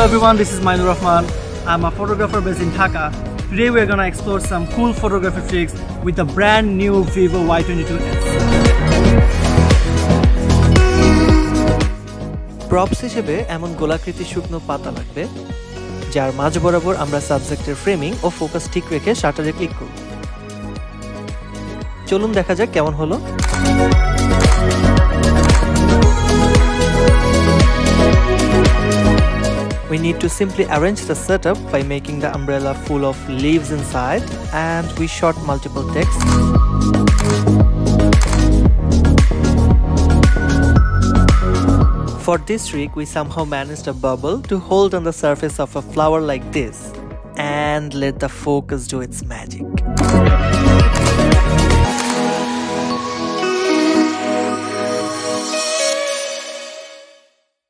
everyone, this is Mainur Rahman. I'm a photographer based in Dhaka. Today we're gonna explore some cool photography tricks with a brand new Vivo Y22s. Props হিসেবে এমন গোলাকৃতি শুকনো পাতা লাগবে যার মাঝ বরাবর আমরা সাবজেক্টের ফ্রেমিং ও ফোকাস ঠিক রেখে শাটারে ক্লিক করব চলুন দেখা যাক কেমন হলো We need to simply arrange the setup by making the umbrella full of leaves inside and we shot multiple texts. For this trick, we somehow managed a bubble to hold on the surface of a flower like this and let the focus do its magic.